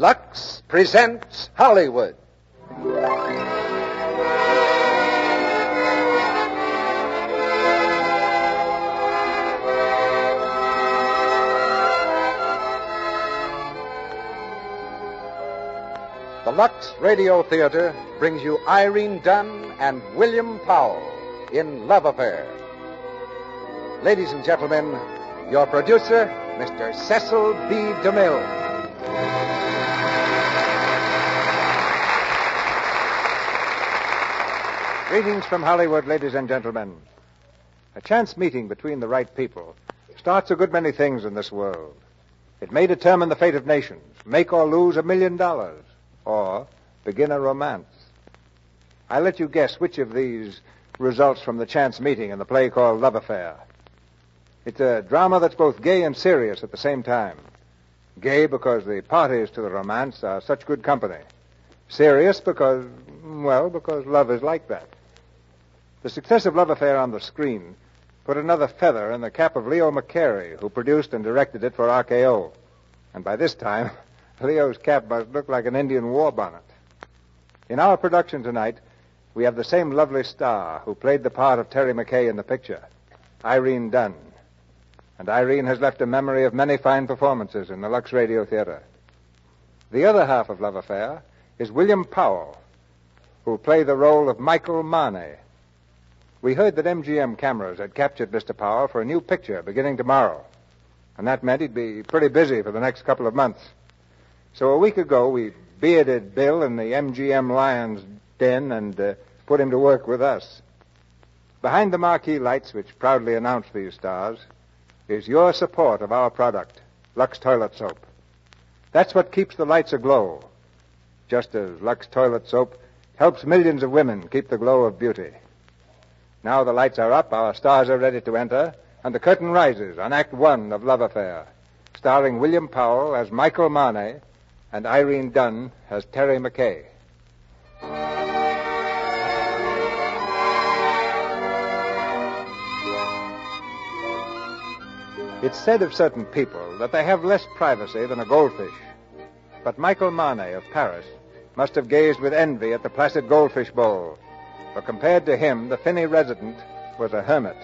Lux presents Hollywood. The Lux Radio Theater brings you Irene Dunne and William Powell in Love Affair. Ladies and gentlemen, your producer, Mr. Cecil B. DeMille. Greetings from Hollywood, ladies and gentlemen. A chance meeting between the right people starts a good many things in this world. It may determine the fate of nations, make or lose a million dollars, or begin a romance. I let you guess which of these results from the chance meeting in the play called Love Affair. It's a drama that's both gay and serious at the same time. Gay because the parties to the romance are such good company. Serious because, well, because love is like that. The success of Love Affair on the screen put another feather in the cap of Leo McCarey, who produced and directed it for RKO. And by this time, Leo's cap must look like an Indian war bonnet. In our production tonight, we have the same lovely star who played the part of Terry McKay in the picture, Irene Dunne. And Irene has left a memory of many fine performances in the Lux Radio Theater. The other half of Love Affair is William Powell, who will play the role of Michael Marney. We heard that MGM cameras had captured Mr. Powell for a new picture beginning tomorrow, and that meant he'd be pretty busy for the next couple of months. So a week ago, we bearded Bill in the MGM Lions den and uh, put him to work with us. Behind the marquee lights which proudly announce these stars is your support of our product, Lux Toilet Soap. That's what keeps the lights aglow, just as Lux Toilet Soap helps millions of women keep the glow of beauty. Now the lights are up, our stars are ready to enter, and the curtain rises on Act One of Love Affair, starring William Powell as Michael Marney and Irene Dunne as Terry McKay. It's said of certain people that they have less privacy than a goldfish. But Michael Marney of Paris must have gazed with envy at the placid goldfish bowl, for compared to him, the Finney resident was a hermit.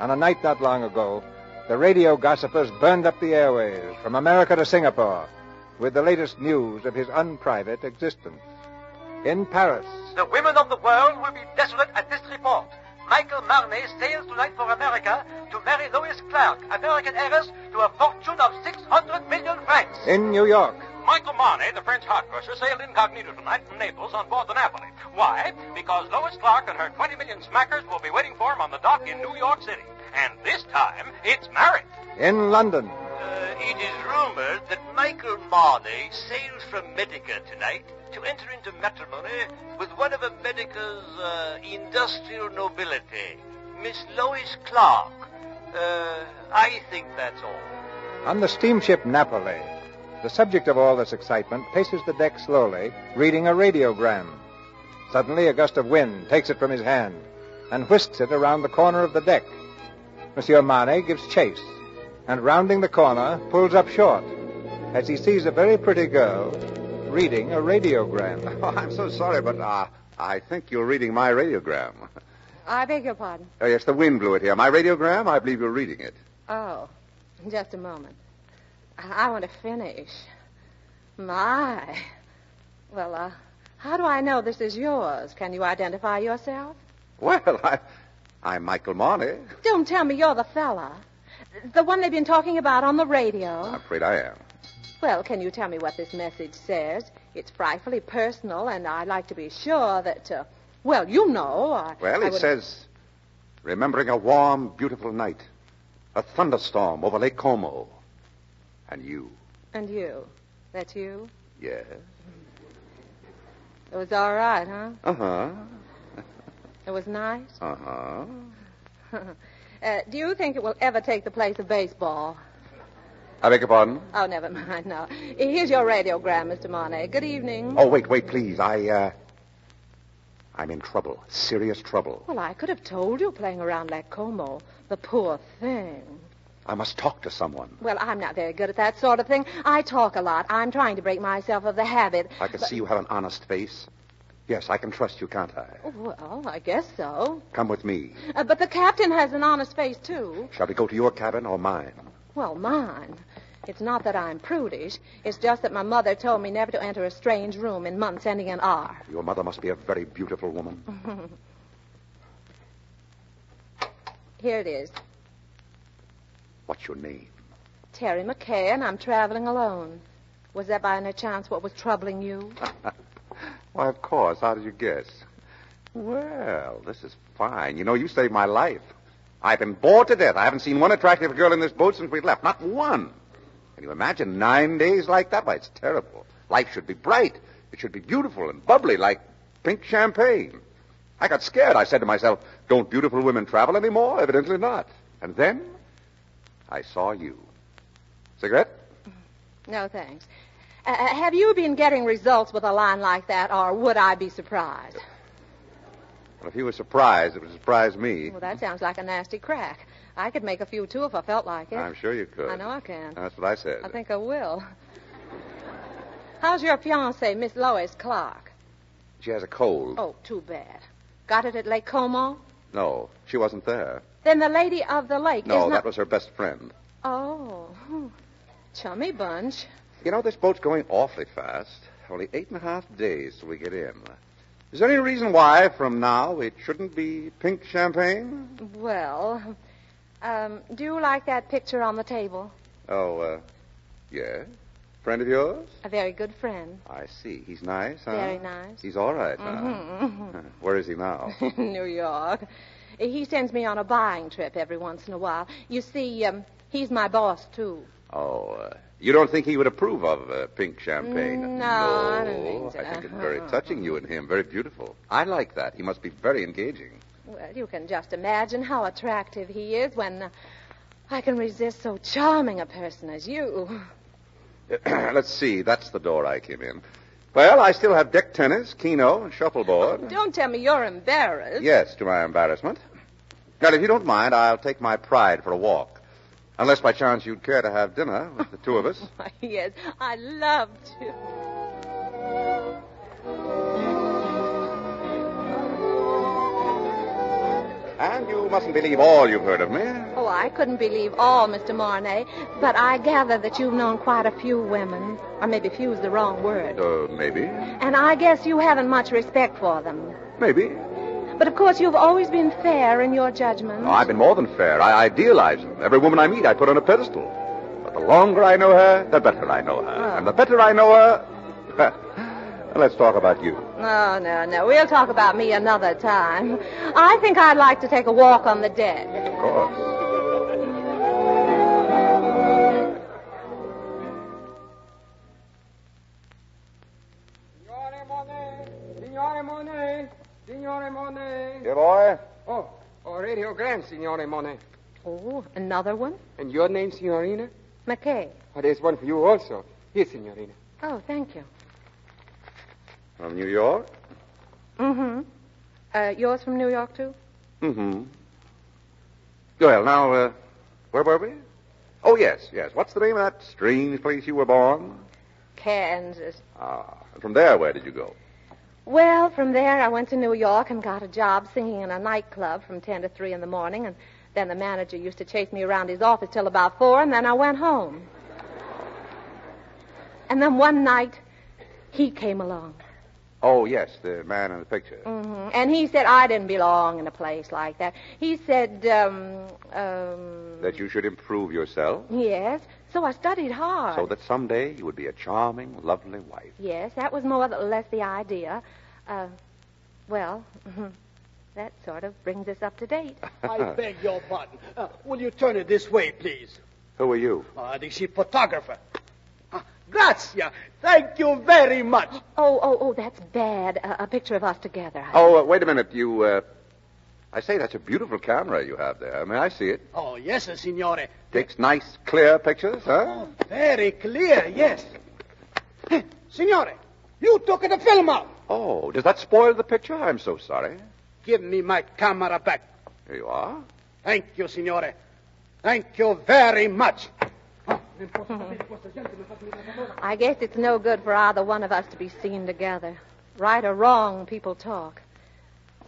On a night not long ago, the radio gossipers burned up the airways from America to Singapore with the latest news of his unprivate existence. In Paris, The women of the world will be desolate at this report. Michael Marney sails tonight for America to marry Lois Clark, American heiress to a fortune of 600 million francs. in New York, Michael Marney, the French heart crusher, sailed incognito tonight from Naples on board the Napoli. Why? Because Lois Clark and her 20 million smackers will be waiting for him on the dock in New York City. And this time, it's marriage. in London, Uh, it is rumored that Michael Marney sails from Medica tonight to enter into matrimony with one of America's uh, industrial nobility, Miss Lois Clark. Uh, I think that's all. on the steamship Napoli, the subject of all this excitement paces the deck slowly, reading a radiogram. Suddenly, a gust of wind takes it from his hand and whisks it around the corner of the deck. Monsieur Marney gives chase, and rounding the corner, pulls up short as he sees a very pretty girl reading a radiogram. Oh, I'm so sorry, but uh, I think you're reading my radiogram. I beg your pardon. Oh, yes, the wind blew it here. My radiogram, I believe you're reading it. Oh, just a moment. I want to finish. My. Well, uh, how do I know this is yours? Can you identify yourself? Well, I, I'm Michael Marney. Don't tell me you're the fella. The one they've been talking about on the radio. I'm afraid I am. Well, can you tell me what this message says? It's frightfully personal, and I'd like to be sure that, uh, well, you know. I, Well, I it would- says, remembering a warm, beautiful night, a thunderstorm over Lake Como, and you. And you. That's you? Yes. It was all right, huh? Uh-huh. It was nice? Uh-huh. Uh, do you think it will ever take the place of baseball? I beg your pardon? Oh, never mind. No. Here's your radiogram, Mr. Marney. Good evening. Oh, wait, wait, please. I, uh, I'm in trouble. Serious trouble. Well, I could have told you playing around Lake Como. The poor thing. I must talk to someone. Well, I'm not very good at that sort of thing. I talk a lot. I'm trying to break myself of the habit. I can But- see you have an honest face. Yes, I can trust you, can't I? Well, I guess so. Come with me. Uh, but the captain has an honest face, too. Shall we go to your cabin or mine? Well, mine. It's not that I'm prudish. It's just that my mother told me never to enter a strange room in months ending in R. Your mother must be a very beautiful woman. Here it is. What's your name? Terry McKay, and I'm traveling alone. Was that by any chance what was troubling you? Why, of course. How did you guess? Well, this is fine. You know, you saved my life. I've been bored to death. I haven't seen one attractive girl in this boat since we left. Not one. Can you imagine nine days like that? Why, it's terrible. Life should be bright. It should be beautiful and bubbly like pink champagne. I got scared. I said to myself, don't beautiful women travel anymore? Evidently not. And then I saw you. Cigarette? No, thanks. Uh, have you been getting results with a line like that, or would I be surprised? Well, if you were surprised, it would surprise me. Well, that sounds like a nasty crack. I could make a few, too, if I felt like it. I'm sure you could. I know I can. That's what I said. I think I will. How's your fiancée, Miss Lois Clark? She has a cold. Oh, too bad. Got it at Lake Como? No, she wasn't there. Then the lady of the lake No, is that was her best friend. Oh, chummy bunch. You know, this boat's going awfully fast. Only eight and a half days till we get in. Is there any reason why, from now, it shouldn't be pink champagne? Well, um, do you like that picture on the table? Oh, uh, yeah. Friend of yours? A very good friend. I see. He's nice, huh? Very nice. He's all right now. Mhm. Where is he now? New York. He sends me on a buying trip every once in a while. You see, um, he's my boss, too. Oh, uh, you don't think he would approve of uh, pink champagne? No, I don't think so. I think it's very touching, you and him. Very beautiful. I like that. He must be very engaging. Well, you can just imagine how attractive he is when uh, I can resist so charming a person as you. Let's see. That's the door I came in. Well, I still have deck tennis, keno, and shuffleboard. Don't tell me you're embarrassed. Yes, to my embarrassment. Now, if you don't mind, I'll take my pride for a walk. Unless by chance you'd care to have dinner with the two of us. yes, I love to. And you mustn't believe all you've heard of me. Oh, I couldn't believe all, Mr. Marnay, but I gather that you've known quite a few women. Or maybe few's the wrong word. Uh, maybe. And I guess you haven't much respect for them. Maybe. But of course, you've always been fair in your judgment. No, I've been more than fair. I idealize them. Every woman I meet, I put on a pedestal. But the longer I know her, the better I know her. Oh. And the better I know her. Let's talk about you. No, no, no. We'll talk about me another time. I think I'd like to take a walk on the deck. Of course. Here, boy. Oh, oh, radiogram, Signore Marney. Oh, another one? And your name, Signorina? McKay. Oh, there's one for you also. Here, Signorina. Oh, thank you. From New York? Mm-hmm. Uh, yours from New York, too? Mm-hmm. Well, now, uh, where were we? Oh, yes, yes. What's the name of that strange place you were born? Kansas. Ah, from there, where did you go? Well, from there, I went to New York and got a job singing in a nightclub from 10 to 3 in the morning, and then the manager used to chase me around his office till about 4, and then I went home. And then one night, he came along. Oh, yes, the man in the picture. hmm And he said I didn't belong in a place like that. He said, um, um... That you should improve yourself Yes. So I studied hard. so that someday you would be a charming, lovely wife. Yes, that was more or less the idea. Uh, well, that sort of brings us up to date. I beg your pardon. Uh, will you turn it this way, please? Who are you? Uh, the ship photographer. Ah, Grazia. Thank you very much. Oh, oh, oh, that's bad. A, a picture of us together. Oh, uh, wait a minute. You, uh, I say, that's a beautiful camera you have there. May I see it? Oh, yes, signore. Takes nice, clear pictures, huh? Oh, very clear, yes. Signore, you took the film out. Oh, does that spoil the picture? I'm so sorry. Give me my camera back. Here you are. Thank you, signore. Thank you very much. I guess it's no good for either one of us to be seen together. Right or wrong, people talk.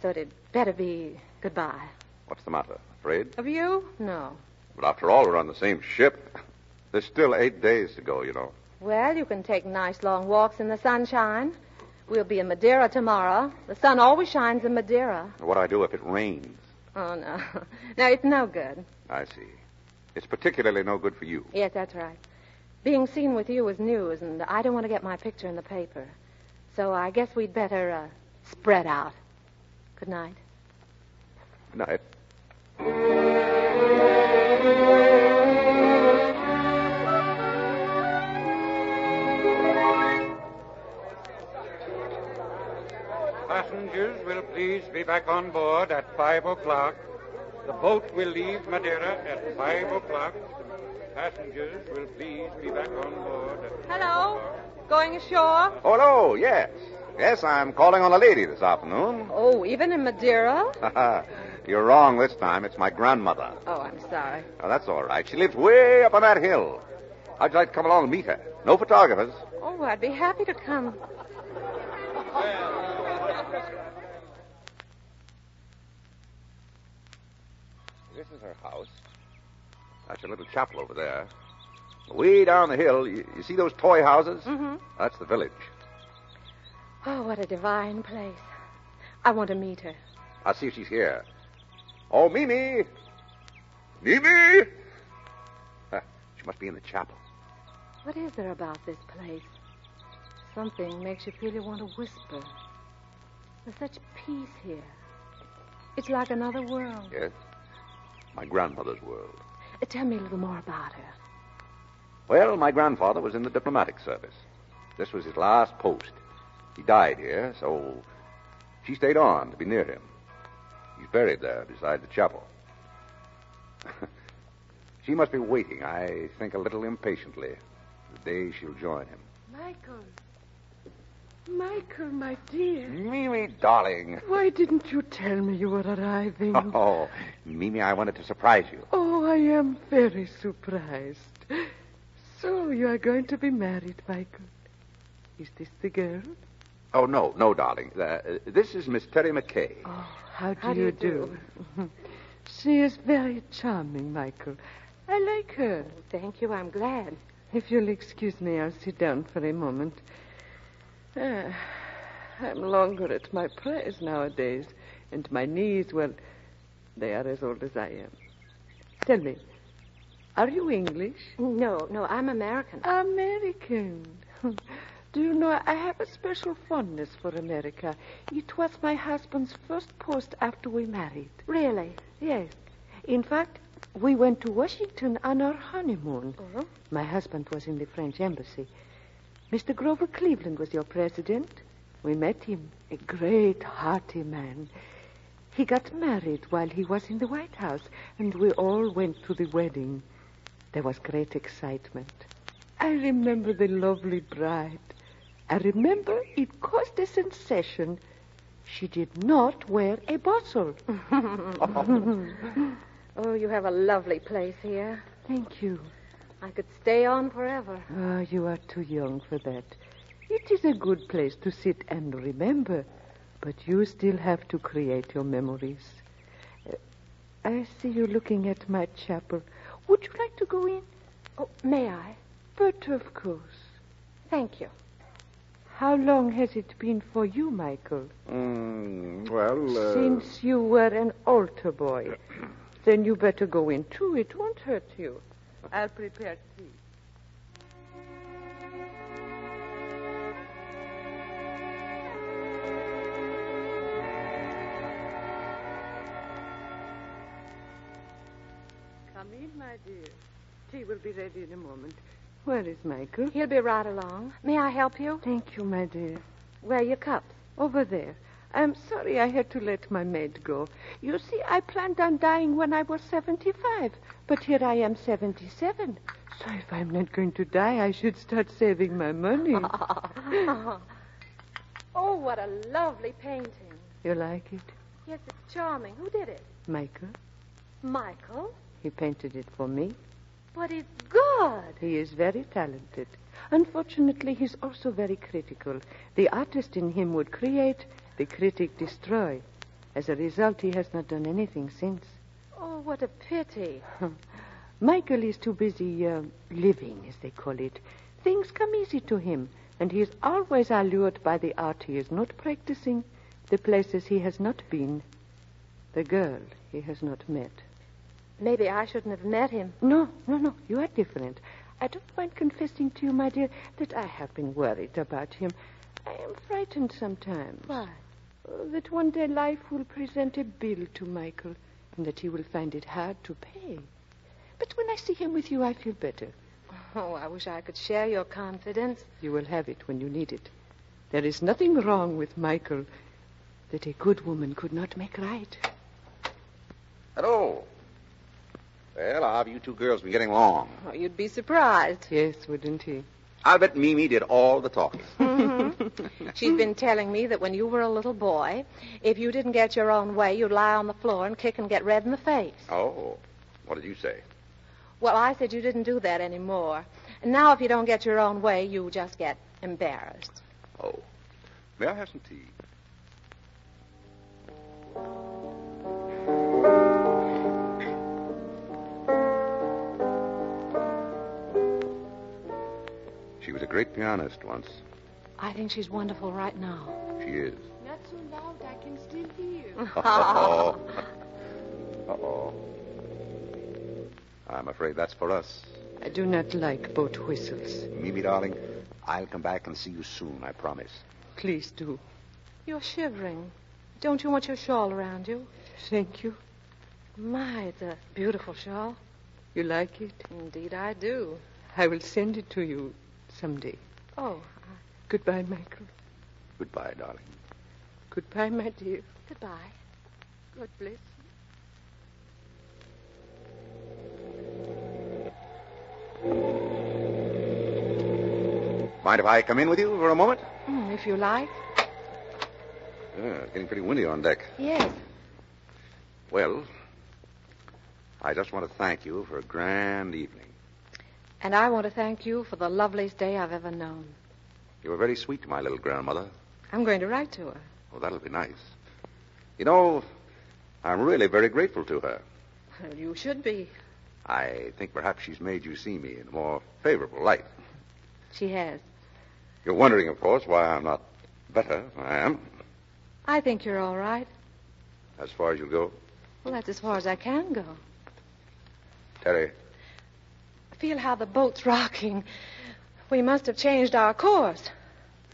So it'd better be goodbye. What's the matter? Afraid? Of you? No. But after all, we're on the same ship. There's still eight days to go, you know. Well, you can take nice long walks in the sunshine. We'll be in Madeira tomorrow. The sun always shines in Madeira. What do I do if it rains? Oh, no. No, it's no good. I see. It's particularly no good for you. Yes, that's right. Being seen with you is news, and I don't want to get my picture in the paper. So I guess we'd better uh, spread out. Good night. Good night. Passengers will please be back on board at 5 o'clock. The boat will leave Madeira at 5 o'clock. Passengers will please be back on board at Hello? Going ashore? Oh, hello, yes. Yes, I'm calling on a lady this afternoon. Oh, even in Madeira? You're wrong this time. It's my grandmother. Oh, I'm sorry. Oh, that's all right. She lives way up on that hill. How'd you like to come along and meet her? No photographers. Oh, I'd be happy to come. This is her house. That's a little chapel over there. Way down the hill, you, you see those toy houses? Mm-hmm. That's the village. Oh, what a divine place. I want to meet her. I'll see if she's here. Oh, Mimi! Mimi! Huh, she must be in the chapel. What is there about this place? Something makes you feel you want to whisper. There's such peace here. It's like another world. Yes? My grandmother's world. Uh, Tell me a little more about her. Well, my grandfather was in the diplomatic service. This was his last post. He died here, so she stayed on to be near him. He's buried there beside the chapel. she must be waiting, I think, a little impatiently, the day she'll join him. Michael. Michael, my dear. Mimi, darling. Why didn't you tell me you were arriving? Oh, Mimi, I wanted to surprise you. Oh, I am very surprised. So you are going to be married, Michael. Is this the girl? Oh, no, no, darling. Uh, this is Miss Terry McKay. Oh, how do How do you you do? she is very charming, Michael. I like her. Thank you. I'm glad. If you'll excuse me, I'll sit down for a moment. Ah, I'm longer at my prayers nowadays, and my knees, well, they are as old as I am. Tell me, are you English? No, no, I'm American. American. Do you know, I have a special fondness for America. It was my husband's first post after we married. Really? Yes. In fact, we went to Washington on our honeymoon. Oh? My husband was in the French embassy. Mr. Grover Cleveland was your president. We met him, a great, hearty man. He got married while he was in the White House, and we all went to the wedding. There was great excitement. I remember the lovely bride. I remember it caused a sensation. She did not wear a bustle. Oh, you have a lovely place here. Thank you. I could stay on forever. Ah, you are too young for that. It is a good place to sit and remember, but you still have to create your memories. Uh, I see you looking at my chapel. Would you like to go in? Oh, may I? But of course. Thank you. How long has it been for you, Michael? Mm, well, uh... Since you were an altar boy. then you better go in too. It won't hurt you. I'll prepare tea. Come in, my dear. Tea will be ready in a moment. Where is Michael? He'll be right along. May I help you? Thank you, my dear. Where are your cups? Over there. I'm sorry I had to let my maid go. You see, I planned on dying when I was 75, but here I am 77. So if I'm not going to die, I should start saving my money. oh, what a lovely painting. you like it, Yes, it's charming. Who did it? Michael? Michael? He painted it for me. But it's good. He is very talented. Unfortunately, he's also very critical. The artist in him would create, the critic destroy. As a result, he has not done anything since. Oh, what a pity. Michael is too busy uh, living, as they call it. Things come easy to him, and he is always allured by the art he is not practicing, the places he has not been, the girl he has not met. Maybe I shouldn't have met him. No, no, no. You are different. I don't mind confessing to you, my dear, that I have been worried about him. I am frightened sometimes. Why? Uh, that one day life will present a bill to Michael, and that he will find it hard to pay. But when I see him with you, I feel better. Oh, I wish I could share your confidence. You will have it when you need it. There is nothing wrong with Michael that a good woman could not make right. Hello. Well, how have you two girls been getting along? Oh, you'd be surprised. Yes, wouldn't he? I'll bet Mimi did all the talking. She's been telling me that when you were a little boy, if you didn't get your own way, you'd lie on the floor and kick and get red in the face. Oh, what did you say? Well, I said you didn't do that anymore. And now, if you don't get your own way, you just get embarrassed. Oh. May I have some tea? Was a great pianist once. I think she's wonderful right now. She is. Not so loud, I can still hear. Uh-oh. Uh-oh. I'm afraid that's for us. I do not like boat whistles. Mimi, darling, I'll come back and see you soon, I promise. Please do. You're shivering. Don't you want your shawl around you? Thank you. My, it's a beautiful shawl. You like it? Indeed, I do. I will send it to you someday. Oh, Goodbye, Michael. Goodbye, darling. Goodbye, my dear. goodbye. God bless you. Mind if I come in with you for a moment? Mm, if you like. Yeah, it's getting pretty windy on deck. Yes. Well, I just want to thank you for a grand evening. And I want to thank you for the loveliest day I've ever known. You were very sweet to my little grandmother. I'm going to write to her. Oh, that'll be nice. You know, I'm really very grateful to her. Well, you should be. I think perhaps she's made you see me in a more favorable light. She has. You're wondering, of course, why I'm not better. I am, I think you're all right. as far as you go. Well, that's as far as I can go. Terry, Feel how the boat's rocking. We must have changed our course,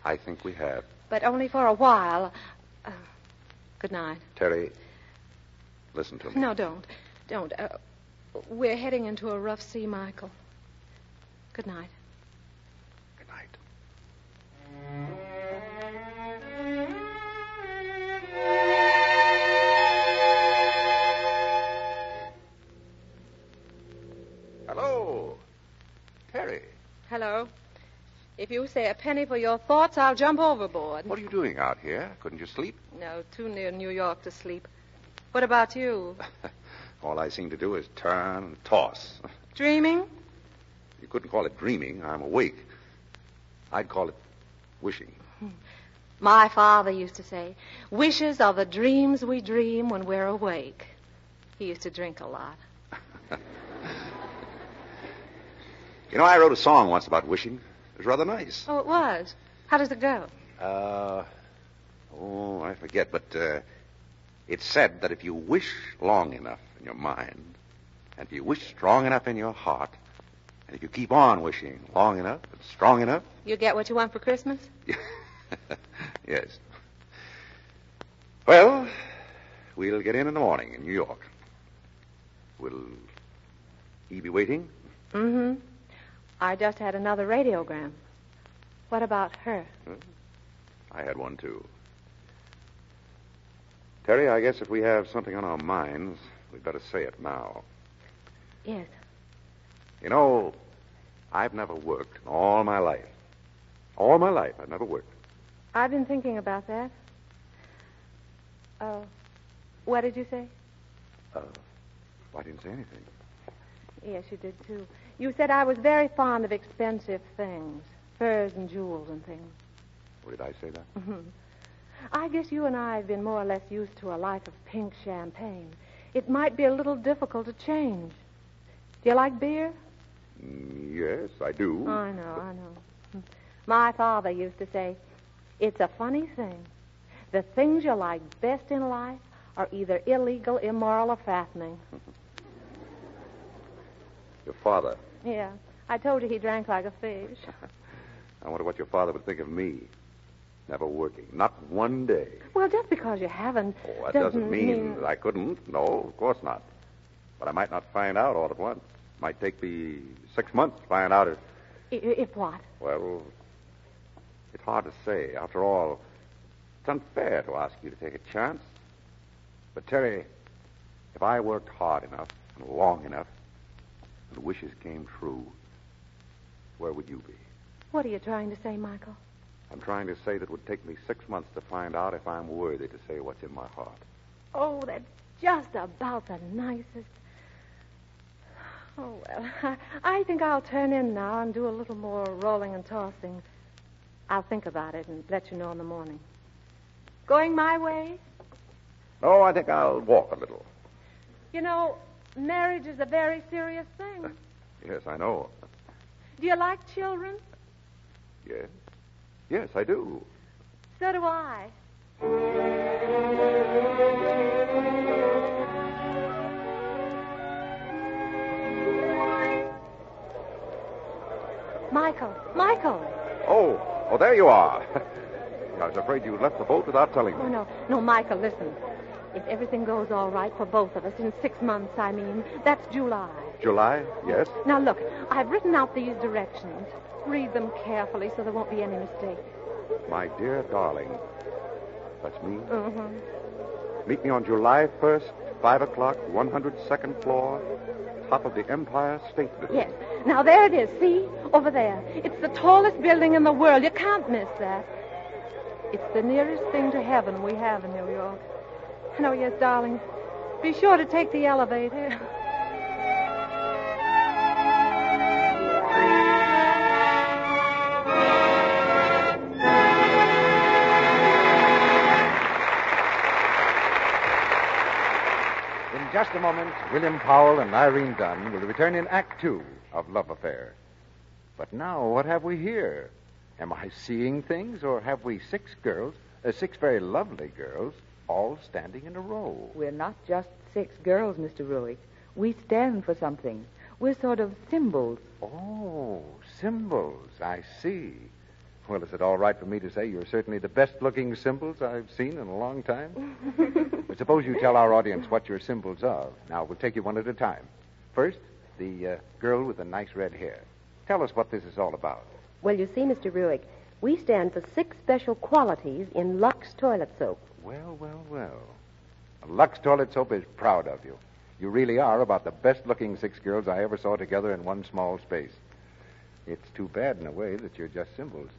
I think we have. but only for a while. Uh, good night. Terry, listen to me. No, don't. Don't. Uh, we're heading into a rough sea, Michael. Good night. Hello. If you say a penny for your thoughts, I'll jump overboard. what are you doing out here? Couldn't you sleep? No, too near New York to sleep. What about you? All I seem to do is turn and toss. Dreaming? You couldn't call it dreaming. I'm awake. I'd call it wishing. My father used to say, wishes are the dreams we dream when we're awake. He used to drink a lot. You know, I wrote a song once about wishing. It was rather nice. Oh, it was. How does it go? Uh, oh, I forget, but uh, it said that if you wish long enough in your mind, and if you wish strong enough in your heart, and if you keep on wishing long enough and strong enough, You get what you want for Christmas? yes. Well, we'll get in in the morning in New York. Will he be waiting? Mm-hmm. I just had another radiogram. What about her? I had one too. Terry, I guess if we have something on our minds, we'd better say it now. Yes. You know, I've never worked in all my life. All my life, I've never worked. I've been thinking about that. Oh. what did you say? Uh, I didn't say anything. Yes, you did, too. You said I was very fond of expensive things furs and jewels and things. Or did I say that? Mhm. I guess you and I have been more or less used to a life of pink champagne. It might be a little difficult to change. Do you like beer? Mm, yes, I do. I know, I know. My father used to say, it's a funny thing. The things you like best in life are either illegal, immoral, or fattening. Your father. Yeah, I told you he drank like a fish. I wonder what your father would think of me. Never working. Not one day. Well, just because you haven't Oh, that doesn't, doesn't mean, that I couldn't. No, of course not. But I might not find out all at once. Might take me six months to find out if, If what? well, it's hard to say. After all, it's unfair to ask you to take a chance. But, Terry, if I worked hard enough and long enough and wishes came true, where would you be? What are you trying to say, Michael? I'm trying to say that it would take me six months to find out if I'm worthy to say what's in my heart. Oh, that's just about the nicest. Oh, well, I, I think I'll turn in now and do a little more rolling and tossing. I'll think about it and let you know in the morning. Going my way? No, I think I'll walk a little. You know, marriage is a very serious thing. Yes, I know. Do you like children? Yes. Yes, I do. So do I. Michael, Michael. Oh, oh, there you are. I was afraid you left the boat without telling Oh, me. no, no, Michael, listen. If everything goes all right for both of us in six months, I mean, that's July. July? Yes. Now, look, I've written out these directions. Read them carefully so there won't be any mistake. My dear darling. That's me. Mm-hmm. Meet me on July 1st, 5 o'clock, 102nd floor, top of the Empire State Building. Yes. Now, there it is. See? Over there. It's the tallest building in the world. You can't miss that. It's the nearest thing to heaven we have in New York. No, yes, darling. Be sure to take the elevator. In just a moment, William Powell and Irene Dunne will return in Act Two of Love Affair. But now, what have we here? Am I seeing things, or have we six girls, uh, six very lovely girls, all standing in a row? We're not just six girls, Mr. Ruick. We stand for something. We're sort of symbols. Oh, symbols. I see. Well, is it all right for me to say you're certainly the best looking symbols I've seen in a long time? but suppose you tell our audience what your symbols are. Now, we'll take you one at a time. First, the uh, girl with the nice red hair. Tell us what this is all about. Well, you see, Mr. Ruick, we stand for six special qualities in Lux toilet soap. Well, well, well. Lux Toilet Soap is proud of you. You really are about the best looking six girls I ever saw together in one small space. It's too bad, in a way, that you're just symbols.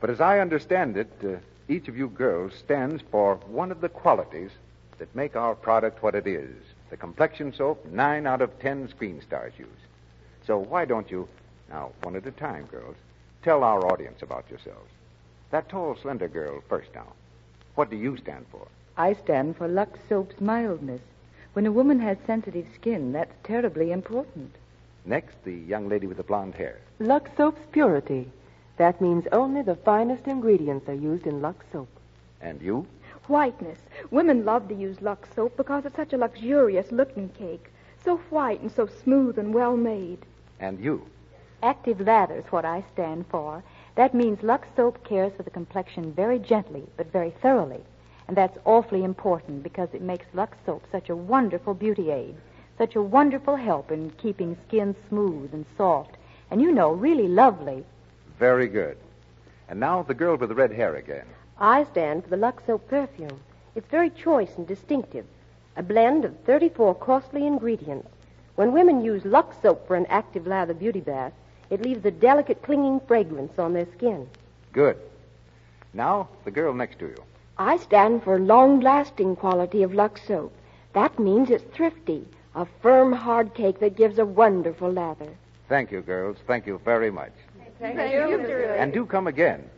But as I understand it, uh, each of you girls stands for one of the qualities that make our product what it is. The complexion soap, nine out of ten screen stars use. So why don't you, now, one at a time, girls, tell our audience about yourselves? That tall, slender girl first now. What do you stand for? I stand for Lux Soap's mildness. When a woman has sensitive skin, that's terribly important. Next, the young lady with the blonde hair. Lux Soap's purity. That means only the finest ingredients are used in Lux Soap. And you? Whiteness. Women love to use Lux soap because it's such a luxurious looking cake. So white and so smooth and well made. And you? Active lather's what I stand for. That means Lux soap cares for the complexion very gently, but very thoroughly. And that's awfully important because it makes Lux soap such a wonderful beauty aid, such a wonderful help in keeping skin smooth and soft, and you know, really lovely. Very good. And now the girl with the red hair again. I stand for the Lux soap perfume. It's very choice and distinctive, a blend of 34 costly ingredients. When women use Lux soap for an active lather beauty bath, it leaves a delicate clinging fragrance on their skin. Good. Now, the girl next to you. I stand for long lasting quality of Lux soap. That means it's thrifty, A firm, hard cake that gives a wonderful lather. Thank you, girls. Thank you very much. Thank, you, Mr. And do come again.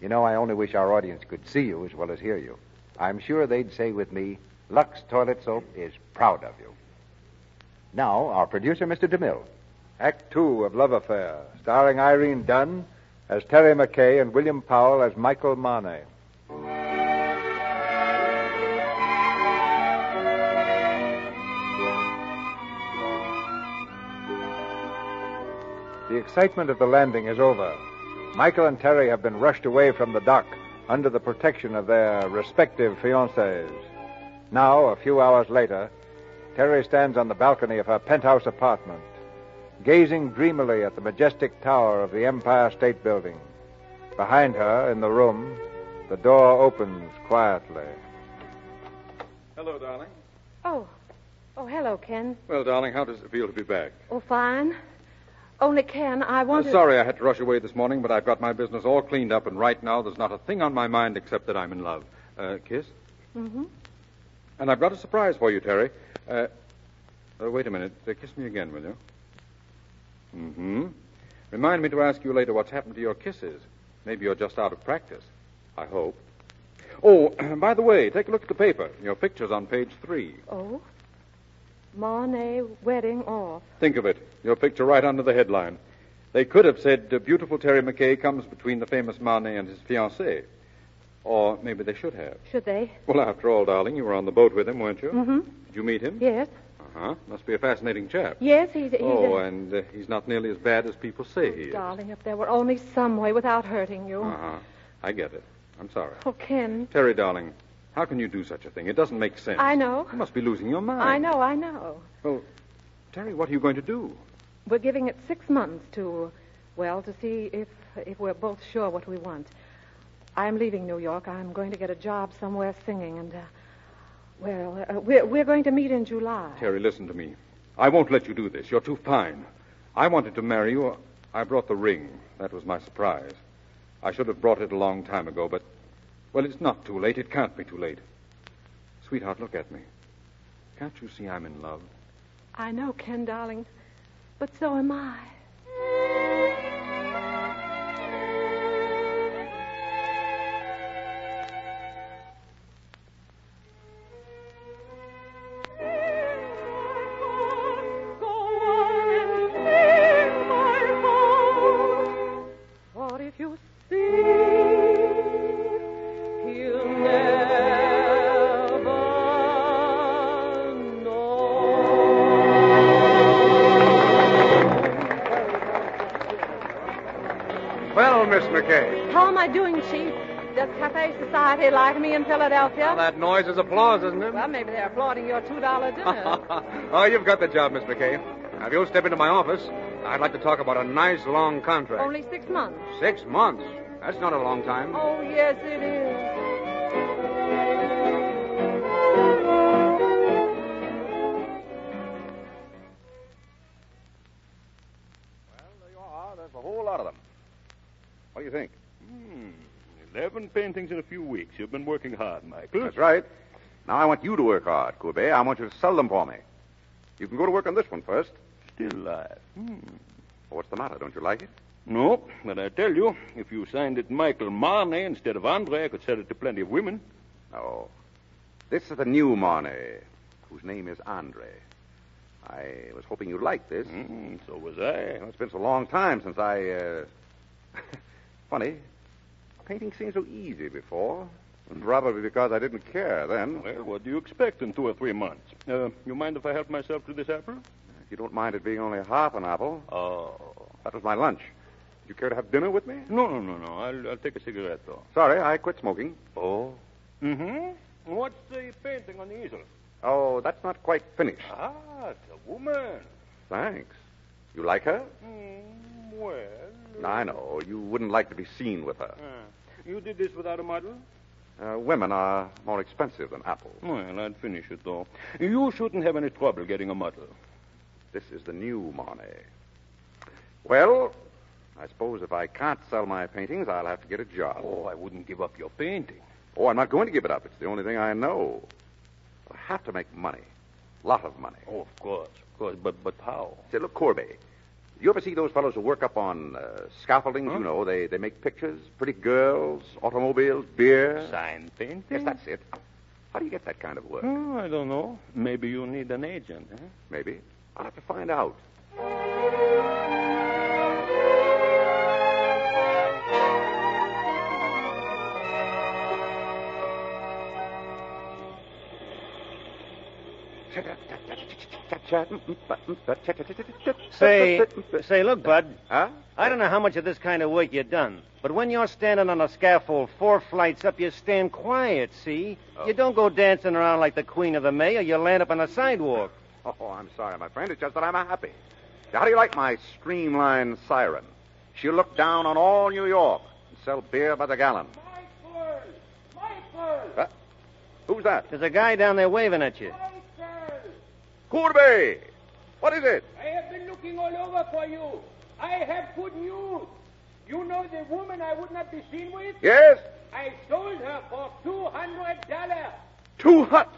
You know, I only wish our audience could see you as well as hear you. I'm sure they'd say with me, Lux Toilet Soap is proud of you. Now, our producer, Mr. DeMille. Act two of Love Affair, starring Irene Dunne as Terry McKay and William Powell as Michael Marney. The excitement of the landing is over. Michael and Terry have been rushed away from the dock under the protection of their respective fiancés. Now, a few hours later, Terry stands on the balcony of her penthouse apartment, gazing dreamily at the majestic tower of the Empire State Building. Behind her, in the room, the door opens quietly. Hello, darling. Oh. Oh, hello, Ken. Well, darling, how does it feel to be back? Oh, fine. Only, Ken, I Uh, wanted... sorry I had to rush away this morning, but I've got my business all cleaned up, and right now there's not a thing on my mind except that I'm in love. Uh, kiss? Mm-hmm. And I've got a surprise for you, Terry. Uh, uh, wait a minute. Uh, kiss me again, will you? Mm-hmm. Remind me to ask you later what's happened to your kisses. Maybe you're just out of practice. I hope. Oh, by the way, take a look at the paper. Your picture's on page three. Oh? Marney wedding off. Think of it. Your picture right under the headline. They could have said, Beautiful Terry McKay comes between the famous Marnay and his fiancée. Or maybe they should have. Should they? Well, after all, darling, you were on the boat with him, weren't you? Mm-hmm. Did you meet him? Yes. Uh-huh. Must be a fascinating chap. Yes, he's... he's oh, a... and uh, he's not nearly as bad as people say he is. Darling, if there were only some way without hurting you. Uh-huh. I get it. I'm sorry. Oh, Ken. Terry, darling, how can you do such a thing? It doesn't make sense. I know. You must be losing your mind. I know, I know. Well, Terry, what are you going to do? We're giving it six months to, well, to see if if we're both sure what we want. I'm leaving New York. I'm going to get a job somewhere singing, and, uh, well, uh, we're, we're going to meet in July. Terry, listen to me. I won't let you do this. You're too fine. I wanted to marry you. I brought the ring. That was my surprise. I should have brought it a long time ago, but, well, it's not too late. It can't be too late. Sweetheart, look at me. Can't you see I'm in love? I know, Ken, darling, but so am I. Society like me in Philadelphia? Well, that noise is applause, isn't it? Well, maybe they're applauding your two dollar dinner. oh, you've got the job, Miss McKay. Now, if you'll step into my office, I'd like to talk about a nice long contract. Only six months. Six months. That's not a long time. Oh, yes, it is. You've been working hard, Michael. That's right. Now I want you to work hard, Courbet. I want you to sell them for me. You can go to work on this one first. Still alive. Hmm. What's the matter? Don't you like it? No, but I tell you, if you signed it Michael Marney instead of Andre, I could sell it to plenty of women. No. This is the new Marney, whose name is Andre. I was hoping you'd like this. Mm, so was I. Well, it's been so long time since I. Uh... Funny. Painting seemed so easy before. Probably because I didn't care then. Well, what do you expect in two or three months? Uh, you mind if I help myself to this apple? If you don't mind it being only half an apple. Oh. That was my lunch. Would you care to have dinner with me? No, no, no, no. I'll, I'll take a cigarette, though. Sorry, I quit smoking. Oh? Mm-hmm. What's the painting on the easel? Oh, that's not quite finished. Ah, it's a woman. Thanks. You like her? Mm, well. I know. You wouldn't like to be seen with her. Ah. You did this without a model? Uh, women are more expensive than apples. Well, I'd finish it, though. You shouldn't have any trouble getting a model. This is the new Marney. Well, I suppose if I can't sell my paintings, I'll have to get a job. Oh, I wouldn't give up your painting. Oh, I'm not going to give it up. It's the only thing I know. I have to make money. A lot of money. Oh, of course, of course. But but how? Say, look, Corby. You ever see those fellows who work up on uh, scaffoldings? You know, they, they make pictures, pretty girls, automobiles, beer. Sign painting? Yes, that's it. How do you get that kind of work? Oh, I don't know. Maybe you need an agent, huh? Maybe. I'll have to find out. Say, say, look, Bud. Huh? I don't know how much of this kind of work you've done, but when you're standing on a scaffold four flights up, you stand quiet, see? Oh. You don't go dancing around like the queen of the May, or you land up on the sidewalk. Oh, oh, I'm sorry, my friend. It's just that I'm happy. How do you like my streamlined siren? She'll look down on all New York and sell beer by the gallon. Huh? Who's that? There's a guy down there waving at you. Courbet! What is it? I have been looking all over for you. I have good news. You know the woman I would not be seen with? Yes? I sold her for two hundred dollars. Two hut.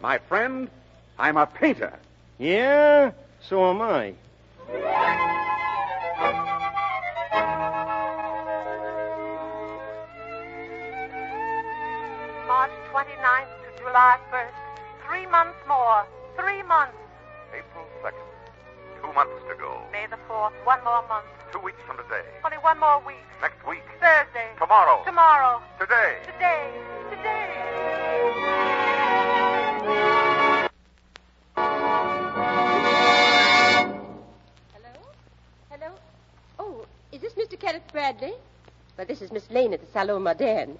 My friend, I'm a painter. Yeah? So am I. March 29th to July 1st. Three months more. Three months. April 2nd. Two months to go. May the 4th. One more month. Two weeks from today. Only one more week. Next week. Thursday. Tomorrow. Tomorrow. Today. Today. Today. Hello? Hello? Oh, is this Mr. Kenneth Bradley? Well, this is Miss Lane at the Salon Moderne.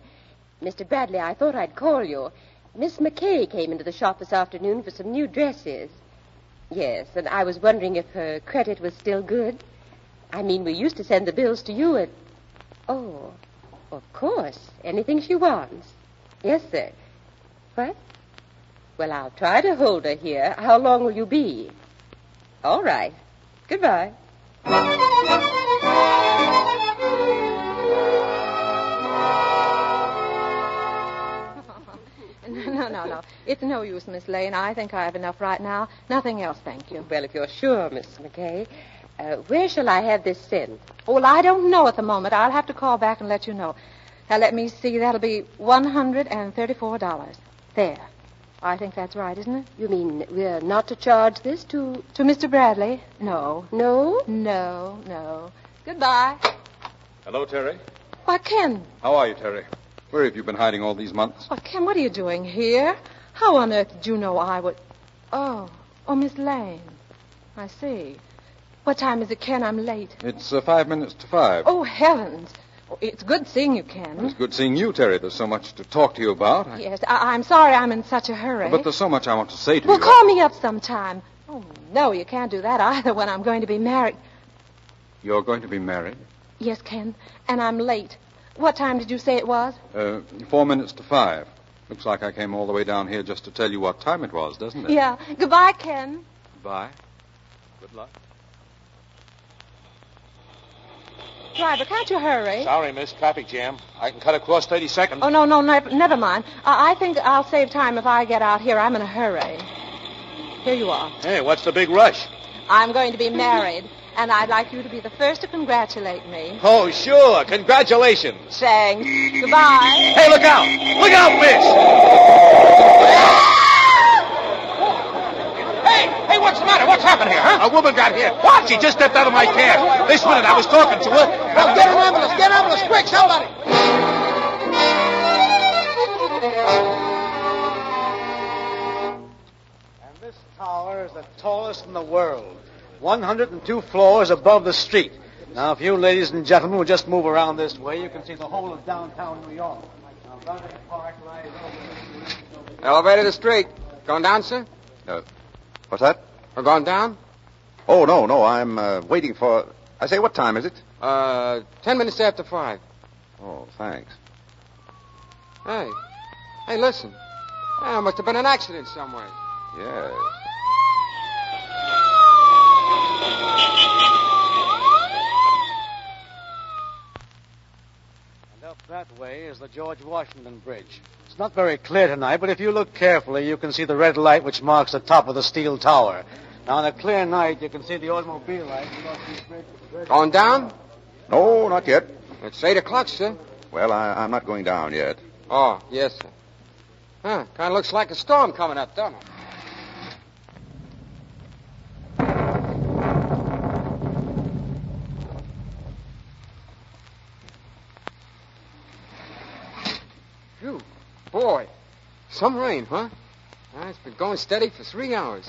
Mr. Bradley, I thought I'd call you. Miss McKay came into the shop this afternoon for some new dresses. Yes, and I was wondering if her credit was still good. I mean, we used to send the bills to you at. Oh, of course. Anything she wants. Yes, sir. What? Well, I'll try to hold her here. How long will you be? All right. Goodbye. No, no, no. It's no use, Miss Lane. I think I have enough right now. Nothing else, thank you. Well, if you're sure, Miss McKay. Uh, where shall I have this sent? Well, I don't know at the moment. I'll have to call back and let you know. Now, let me see. That'll be $134. There. I think that's right, isn't it? You mean we're not to charge this to... To Mr. Bradley? No. No? No, no. Goodbye. Hello, Terry. Why, Ken. How are you, Terry? Where have you been hiding all these months? Why, Ken, what are you doing here? How on earth did you know I would... Oh, oh, Miss Lane. I see. What time is it, Ken? I'm late. It's uh, five minutes to five. Oh, heavens. Oh, It's good seeing you, Ken. It's good seeing you, Terry. There's so much to talk to you about. I- Yes, I- I'm sorry I'm in such a hurry. But there's so much I want to say to Well, you. call me up sometime. Oh, no, you can't do that either when I'm going to be married. You're going to be married? Yes, Ken, and I'm late. What time did you say it was? Uh, four minutes to five. Looks like I came all the way down here just to tell you what time it was, doesn't it? Yeah. Goodbye, Ken. Bye. Good luck. Driver, can't you hurry? Sorry, miss. Traffic jam. I can cut across 30 seconds. Oh, no, no, ne- never mind. I-, I think I'll save time if I get out here. I'm in a hurry. Here you are. Hey, what's the big rush? I'm going to be married, and I'd like you to be the first to congratulate me. Oh, sure. Congratulations. Thanks. Goodbye. Hey, look out! Look out, miss! Hey, hey, what's the matter? What's happened here, huh? A woman got hit. What? She just stepped out of my cab. This minute I was talking to her. Now get an ambulance. Get an ambulance. Quick, somebody. And this tower is the tallest in the world. 102 floors above the street. Now, if you ladies and gentlemen will just move around this way, you can see the whole of downtown New York. Now, Bunbury Park lies over Elevator to street. Going down, sir? Uh, what's that? We're going down? Oh, no, no. I'm uh, waiting for. I say, what time is it? Uh, ten minutes after five. Oh, thanks. Hey. Hey, listen. There must have been an accident somewhere. Yes. And up that way is the George Washington Bridge. It's not very clear tonight, but if you look carefully, you can see the red light which marks the top of the steel tower. Now, on a clear night, you can see the automobile light. Going down? No, not yet. It's 8 o'clock, sir. Well, I, I'm not going down yet. Oh, yes, sir. Huh, kind of looks like a storm coming up, don't it? Boy. Some rain, huh? Uh, it's been going steady for three hours.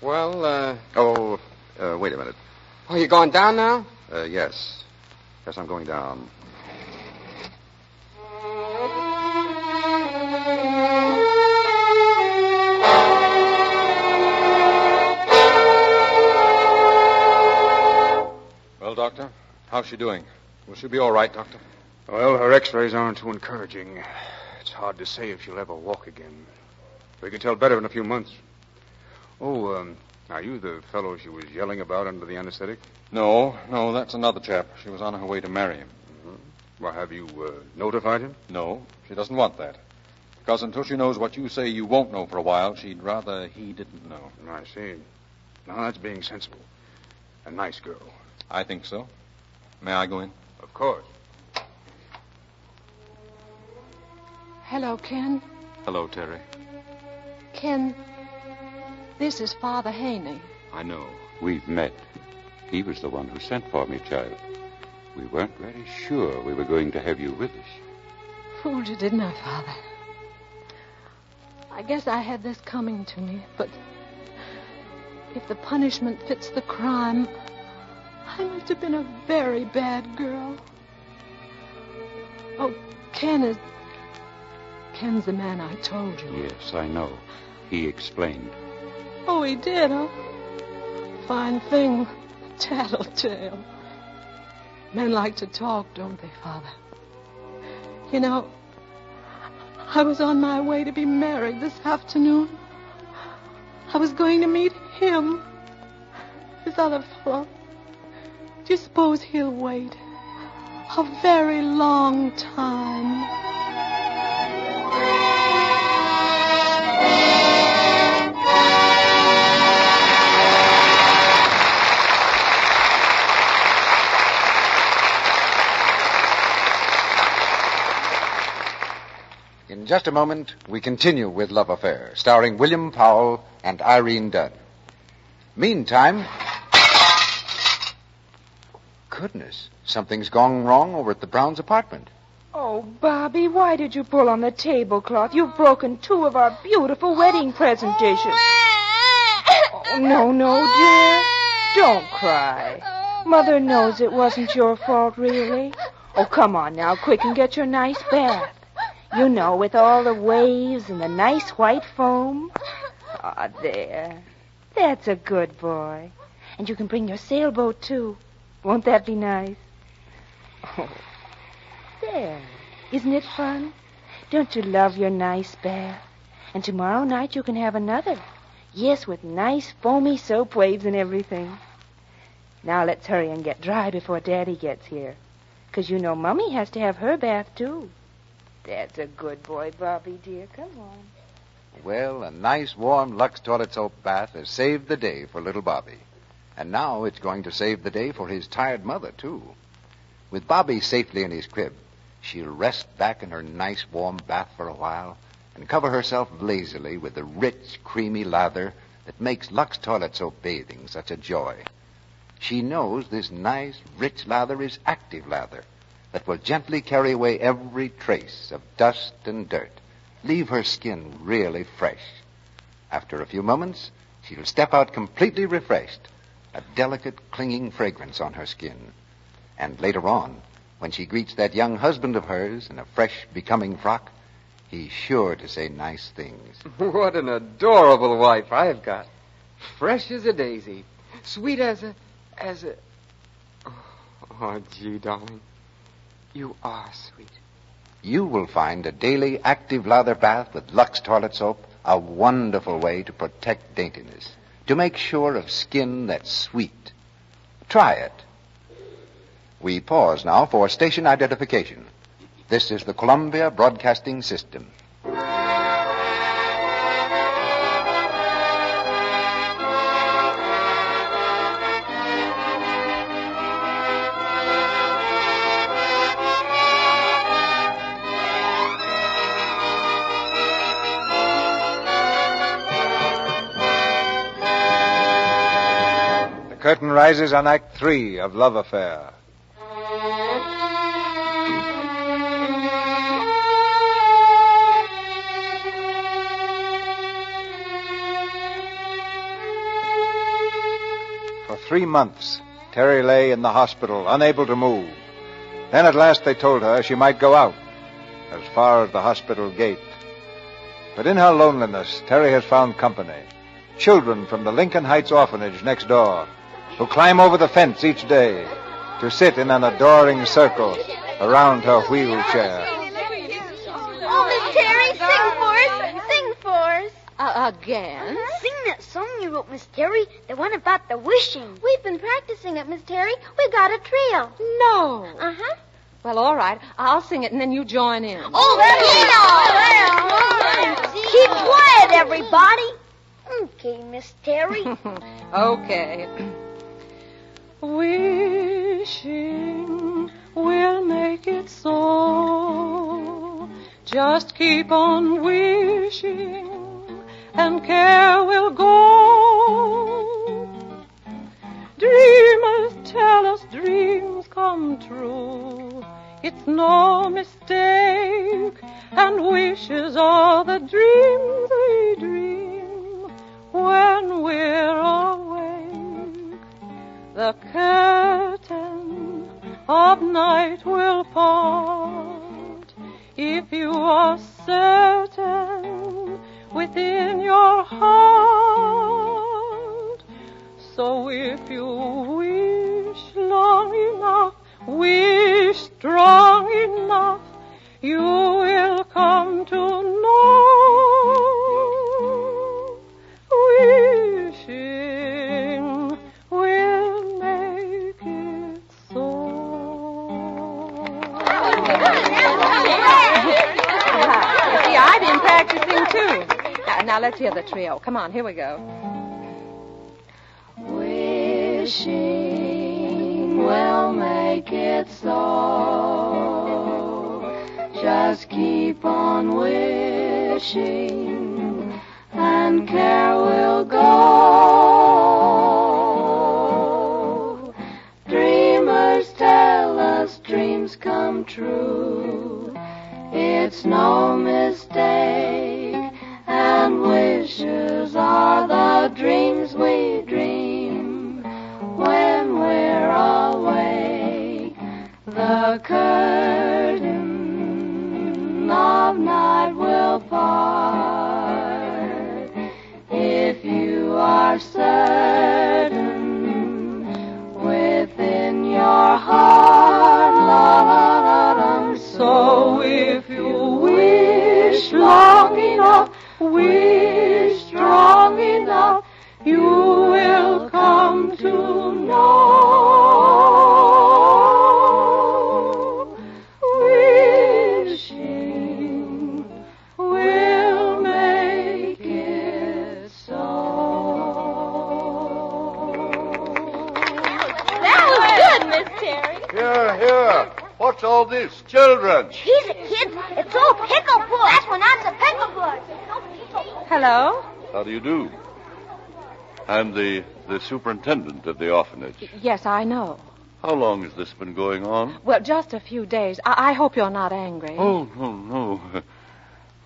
Well, uh, Oh, uh, wait a minute. oh, you going down now? Uh, yes. Yes, I'm going down. Well, Doctor, how's she doing? Will she be all right, Doctor? Well, her x-rays aren't too encouraging. It's hard to say if she'll ever walk again. We can tell better in a few months. Oh, um, are you the fellow she was yelling about under the anesthetic? No, no, that's another chap. She was on her way to marry him. Well, have you uh, notified him? No, she doesn't want that. Because until she knows what you say you won't know for a while, she'd rather he didn't know. I see. Now, that's being sensible. A nice girl. I think so. May I go in? Of course. Hello, Ken. Hello, Terry. Ken, this is Father Haney. I know. We've met. He was the one who sent for me, child. We weren't very sure we were going to have you with us. Fooled you, didn't I, Father? I guess I had this coming to me, but if the punishment fits the crime, I must have been a very bad girl. Oh, Ken is. Ken's the man I told you. Yes, I know. He explained. Oh, he did, huh? Fine thing. Tattletale. Men like to talk, don't they, Father? You know, I was on my way to be married this afternoon. I was going to meet him. This other fellow. Do you suppose he'll wait? A very long time. In just a moment, we continue with Love Affair, starring William Powell and Irene Dunne. Meantime, goodness, something's gone wrong over at the Browns' apartment. Oh, Bobby, why did you pull on the tablecloth? You've broken two of our beautiful wedding presentations. Oh, no, no, dear. Don't cry. Mother knows it wasn't your fault, really. Oh, come on now, quick and get your nice bath. You know, with all the waves and the nice white foam. Ah, there. That's a good boy. And you can bring your sailboat, too. Won't that be nice? Oh, there. Isn't it fun? Don't you love your nice bath? And tomorrow night you can have another. Yes, with nice foamy soap waves and everything. Now let's hurry and get dry before Daddy gets here. 'Cause you know Mummy has to have her bath, too. That's a good boy, Bobby, dear. Come on. Well, a nice warm Lux toilet soap bath has saved the day for little Bobby. And now it's going to save the day for his tired mother, too. With Bobby safely in his crib, she'll rest back in her nice warm bath for a while and cover herself lazily with the rich, creamy lather that makes Lux toilet soap bathing such a joy. She knows this nice, rich lather is active lather that will gently carry away every trace of dust and dirt, leave her skin really fresh. After a few moments, she'll step out completely refreshed, a delicate, clinging fragrance on her skin. And later on, when she greets that young husband of hers in a fresh, becoming frock, he's sure to say nice things. What an adorable wife I've got. Fresh as a daisy. Sweet as a. as a. Oh, oh, gee, darling. You are sweet. You will find a daily active lather bath with Lux toilet soap a wonderful way to protect daintiness, to make sure of skin that's sweet. Try it. We pause now for station identification. This is the Columbia Broadcasting System. The curtain rises on Act Three of Love Affair. For three months, Terry lay in the hospital, unable to move. Then at last they told her she might go out, as far as the hospital gate. But in her loneliness, Terry has found company. Children from the Lincoln Heights orphanage next door, who climb over the fence each day to sit in an adoring circle around her wheelchair. Oh, Miss Terry, sing for us. Sing for us. Uh, again? Sing that song you wrote, Miss Terry, the one about the wishing. We've been practicing it, Miss Terry. We got a trio. No. Uh-huh. Well, all right. I'll sing it and then you join in. Oh, Keep quiet, everybody. Okay, Miss Terry. okay. Wishing will make it so. Just keep on wishing, and care will go. Dreamers tell us dreams come true. It's no mistake, and wishes are the dreams we dream when we're awake. The curtain of night will part if you are certain within your heart. So if you wish long enough, wish strong enough, you will come to know. Wishing will make it so. See, I've been practicing too. Now, let's hear the trio. Come on, here we go. Wishing will make it so. Just keep on wishing, and care will go. Dreamers tell us dreams come true. It's no mistake, wishes are the dreams we dream when we're awake. The curtain of night will part if you are certain within your heart. La, la, la, la. So if you wish long enough, enough, you will come to know. Wishing will make it That was good, Miss Terry. Here, here. What's all this? Children. He's a kid. It's all pickle puss. That's when I'm the pickle puss. Hello? How do you do? I'm the, the superintendent of the orphanage. Yes, I know. How long has this been going on? Well, just a few days. I, I hope you're not angry. Oh, no, no.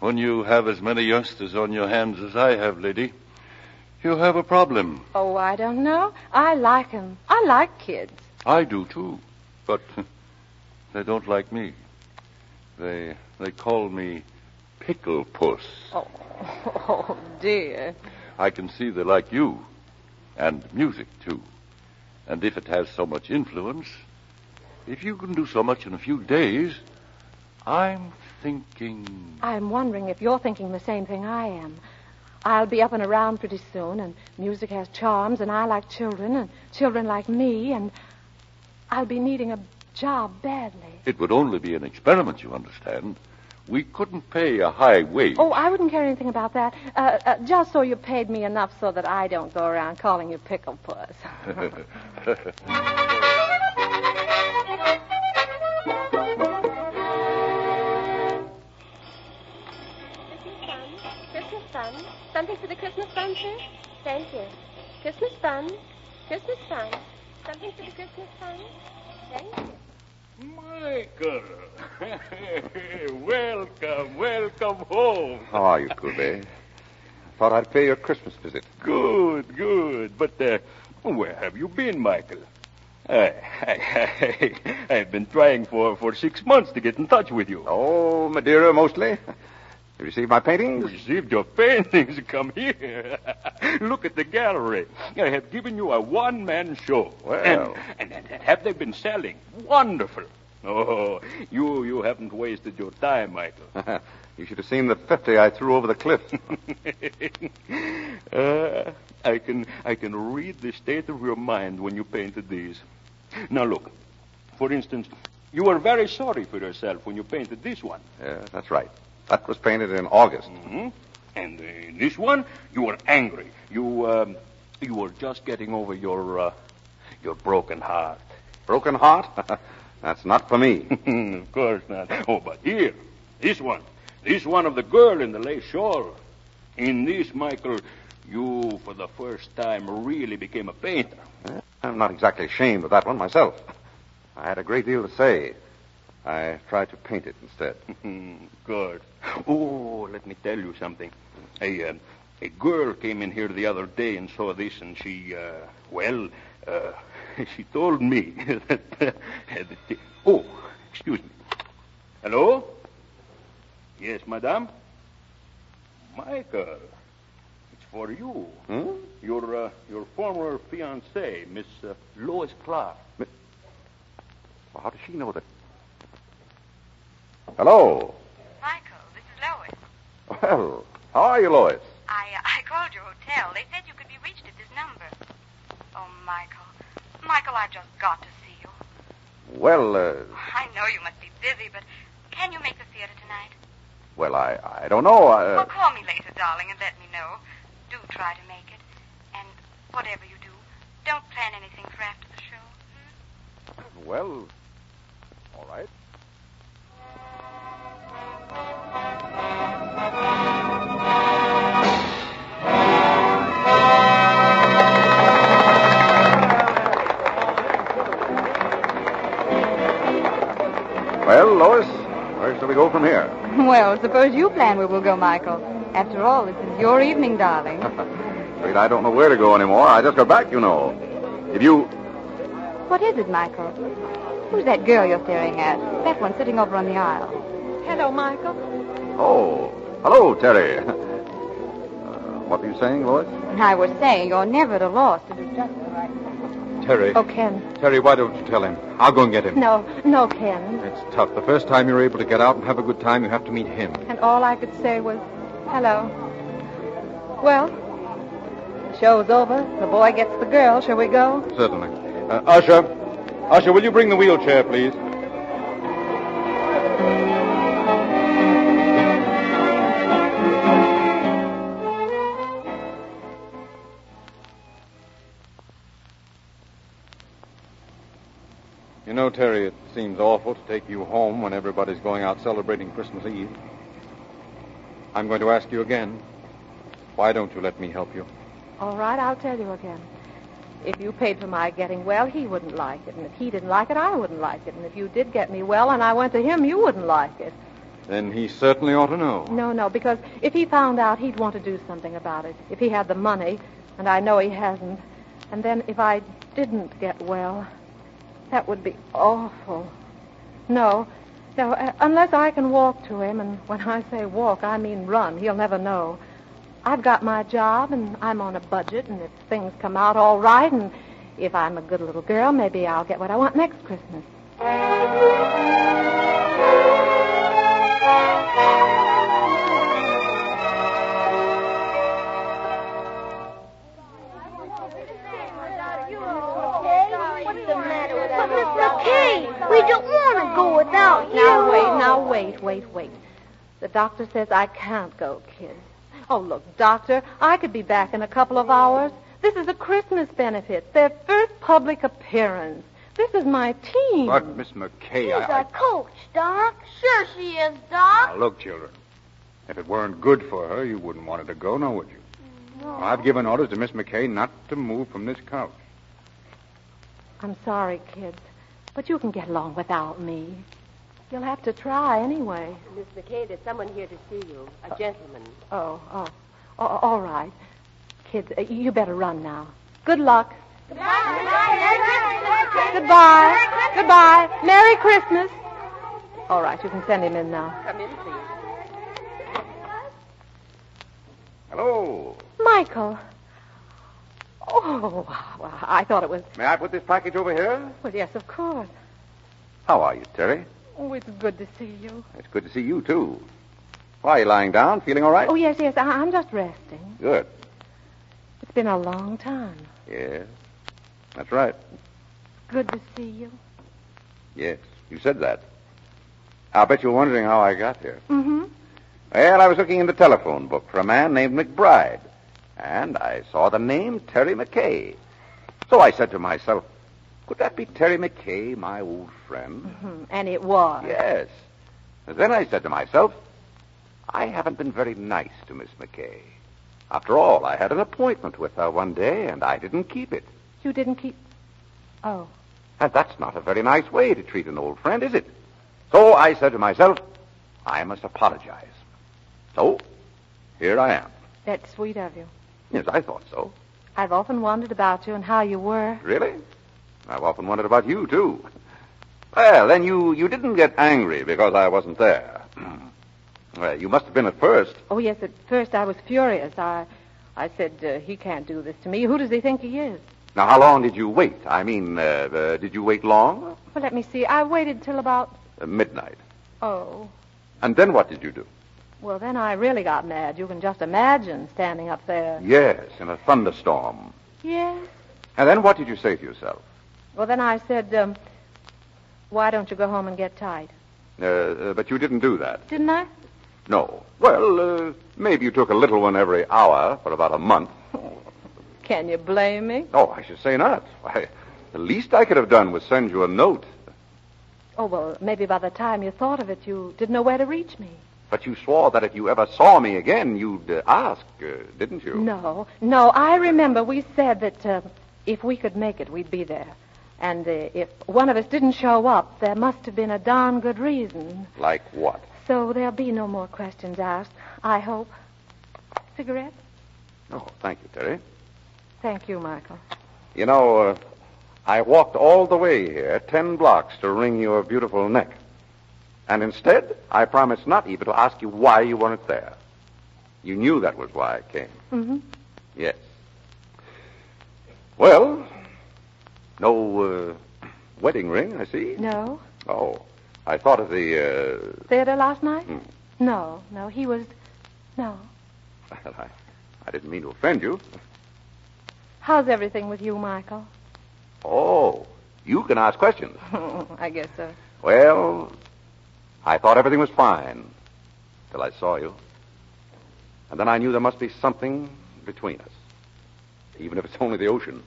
When you have as many youngsters on your hands as I have, lady, you have a problem. Oh, I don't know. I like 'em. I like kids. I do, too. But they don't like me. They they call me Pickle Puss. Oh, oh dear. I can see they like you. And music, too. And if it has so much influence, if you can do so much in a few days, I'm thinking. I'm wondering if you're thinking the same thing I am. I'll be up and around pretty soon, and music has charms, and I like children, and children like me, and I'll be needing a job badly. It would only be an experiment, you understand. We couldn't pay a high wage. Oh, I wouldn't care anything about that. Uh, uh, just so you paid me enough so that I don't go around calling you Pickle Puss. Christmas fun. Something for the Christmas fun, sir? Thank you. Christmas fun. Christmas fun. Something for the Christmas fun? Thank you. Michael. welcome, welcome home. How are you, Courbet? Thought I'd pay your Christmas visit. Good, good. But uh, where have you been, Michael? I, I, I, have been trying for, for six months to get in touch with you. Oh, Madeira mostly. You received my paintings? Received your paintings? Come here. Look at the gallery. I have given you a one-man show. Well. And, and, and have they been selling? Wonderful. Oh, you you haven't wasted your time, Michael. you should have seen the fifty I threw over the cliff. uh, I can I can read the state of your mind when you painted these. Now look, for instance, you were very sorry for yourself when you painted this one. Yeah, that's right. That was painted in August. Mm-hmm. And in this one, you were angry. You um, you were just getting over your uh, your broken heart. Broken heart? That's not for me. of course not. Oh, but here, this one, this one of the girl in the lace shawl. In this, Michael, you, for the first time, really became a painter. I'm not exactly ashamed of that one myself. I had a great deal to say. I tried to paint it instead. Good. Oh, let me tell you something. A, uh, a girl came in here the other day and saw this, and she, uh, well, uh, she told me that. Uh, that oh, excuse me. Hello? Yes, madame? Michael, it's for you. Hmm? Your, uh, your former fiancée, Miss uh, Lois Clark. Well, how does she know that? Hello. Michael, this is Lois. Well, how are you, Lois? I uh, I called your hotel. They said you could be reached at this number. Oh, Michael. Michael, I've just got to see you. Well, uh, I know you must be busy, but can you make the theater tonight? well, I, I don't know. I, Well, call me later, darling, and let me know. Do try to make it. And whatever you do, don't plan anything for after the show. well, all right. Well, Lois, where shall we go from here? Well, suppose you plan where we'll go, Michael. After all, this is your evening, darling. Afraid I don't know where to go anymore. I just got back, you know. If you. What is it, Michael? Who's that girl you're staring at? That one sitting over on the aisle. Hello, Michael. Oh, hello, Terry. Uh, what were you saying, Lois? I was saying you're never at a loss to do just the right Terry. Oh, Ken. Terry, why don't you tell him? I'll go and get him. No, no, Ken. It's tough. The first time you're able to get out and have a good time, you have to meet him. And all I could say was, hello. Well, the show's over. The boy gets the girl. Shall we go? Certainly. Uh, Usher. Usher, will you bring the wheelchair, please? Know, Terry, it seems awful to take you home when everybody's going out celebrating Christmas Eve. I'm going to ask you again. Why don't you let me help you? All right, I'll tell you again. If you paid for my getting well, he wouldn't like it. And if he didn't like it, I wouldn't like it. And if you did get me well and I went to him, you wouldn't like it. Then he certainly ought to know. No, no, because if he found out, he'd want to do something about it. If he had the money, and I know he hasn't. And then if I didn't get well, that would be awful. No, no, uh, unless I can walk to him, and when I say walk, I mean run. He'll never know. I've got my job, and I'm on a budget, and if things come out all right, and if I'm a good little girl, maybe I'll get what I want next Christmas. What's the matter with that? McKay, we don't want to go without you. Now wait, now wait, wait, wait. The doctor says I can't go, kid. Oh, look, doctor, I could be back in a couple of hours. This is a Christmas benefit, their first public appearance. This is my team. But, Miss McKay, She's I, our coach, Doc. Sure she is, Doc. Now, look, children. If it weren't good for her, you wouldn't want her to go, now would you? I've given orders to Miss McKay not to move from this couch. I'm sorry, kids, but you can get along without me. You'll have to try anyway. Miss McKay, there's someone here to see you. A gentleman. Oh, oh, oh all right. Kids, uh, you better run now. Good luck. Goodbye. Goodbye. Merry Christmas. All right, you can send him in now. Come in, please. Hello. Michael. Oh, well, I thought it was. May I put this package over here? Well, yes, of course. How are you, Terry? Oh, it's good to see you. It's good to see you, too. Why, are you lying down? Feeling all right? Oh, yes, yes. I- I'm just resting. Good. It's been a long time. Yes. That's right. Good to see you. Yes, you said that. I'll bet you're wondering how I got here. Mm-hmm. Well, I was looking in the telephone book for a man named McBride, and I saw the name Terry McKay. So I said to myself, could that be Terry McKay, my old friend? hmm And it was. Yes. Then I said to myself, I haven't been very nice to Miss McKay. After all, I had an appointment with her one day, and I didn't keep it. You didn't keep. Oh. And that's not a very nice way to treat an old friend, is it? So I said to myself, I must apologize. So, here I am. That's sweet of you. Yes, I thought so. I've often wondered about you and how you were. Really? I've often wondered about you, too. Well, then you, you didn't get angry because I wasn't there. well, you must have been at first. Oh, yes, at first I was furious. I, I said, uh, he can't do this to me. Who does he think he is? Now, how long did you wait? I mean, uh, uh, did you wait long? Well, let me see. I waited till about. Uh, midnight. Oh. And then what did you do? Well, then I really got mad. You can just imagine standing up there. Yes, in a thunderstorm. Yes. And then what did you say to yourself? Well, then I said, um, why don't you go home and get tight? Uh, uh, but you didn't do that. Didn't I? No. Well, uh, maybe you took a little one every hour for about a month. Can you blame me? Oh, I should say not. Why, the least I could have done was send you a note. Oh, well, maybe by the time you thought of it, you didn't know where to reach me. But you swore that if you ever saw me again, you'd uh, ask, uh, didn't you? No, no, I remember we said that uh, if we could make it, we'd be there. And uh, if one of us didn't show up, there must have been a darn good reason. Like what? So there'll be no more questions asked, I hope. Cigarette? Oh, thank you, Terry. Thank you, Michael. You know, uh, I walked all the way here, ten blocks, to wring your beautiful neck. And instead, I promised not even to ask you why you weren't there. You knew that was why I came. Mm-hmm. Yes. Well, no uh, wedding ring, I see. No? Oh, I thought of the. Uh... Theater last night? Hmm. No, no, he was. No. Well, I, I didn't mean to offend you. How's everything with you, Michael? Oh, you can ask questions. I guess so. Well, I thought everything was fine till I saw you. And then I knew there must be something between us, even if it's only the ocean.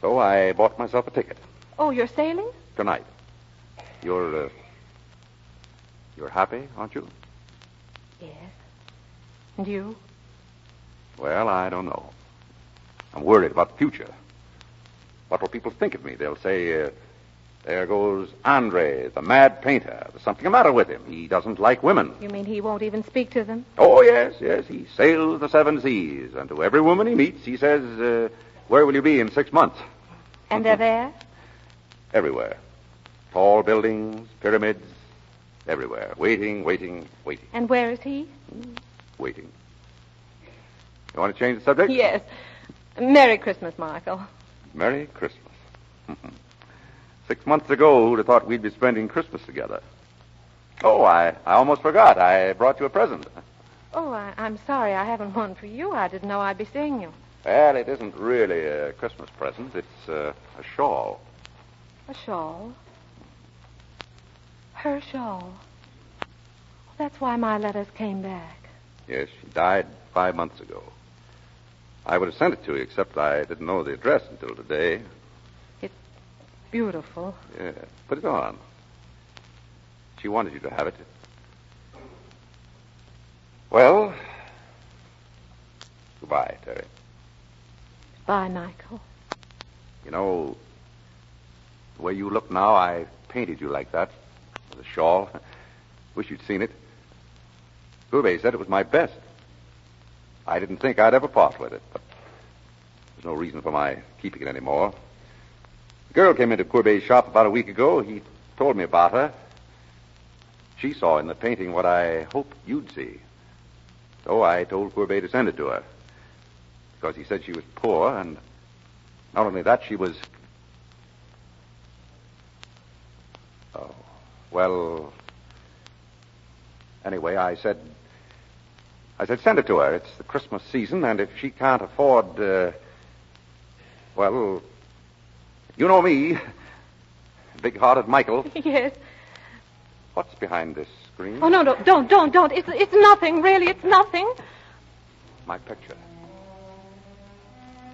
So I bought myself a ticket Oh, you're sailing? tonight. You're, uh, you're happy, aren't you? Yes. And you? Well, I don't know. I'm worried about the future. What will people think of me? They'll say, uh, there goes Andre, the mad painter. There's something the matter with him. He doesn't like women. You mean he won't even speak to them? Oh, yes, yes. He sails the seven seas. And to every woman he meets, he says, uh, where will you be in six months? And they're there? Everywhere. Tall buildings, pyramids, everywhere. Waiting, waiting, waiting, And where is he? waiting. You want to change the subject? Yes. Merry Christmas, Michael. Merry Christmas. Six months ago, who'd have thought we'd be spending Christmas together? Oh, I, I almost forgot. I brought you a present. Oh, I, I'm sorry I haven't one for you. I didn't know I'd be seeing you. Well, it isn't really a Christmas present. It's uh, a shawl. A shawl. Her shawl. That's why my letters came back. Yes, she died five months ago. I would have sent it to you, except I didn't know the address until today. Beautiful. Yeah, put it on. She wanted you to have it. Well, goodbye, Terry. Bye, Michael. You know, the way you look now, I painted you like that with a shawl. Wish you'd seen it. Courbet said it was my best. I didn't think I'd ever part with it, but there's no reason for my keeping it anymore. A girl came into Courbet's shop about a week ago. He told me about her. She saw in the painting what I hoped you'd see. So I told Courbet to send it to her. Because he said she was poor, and not only that, she was. Oh. Well. Anyway, I said. I said, send it to her. It's the Christmas season, and if she can't afford. Uh, well. You know me. Big hearted Michael. Yes. What's behind this screen? Oh, no, no, don't, don't, don't. It's, it's nothing, really. It's nothing. My picture.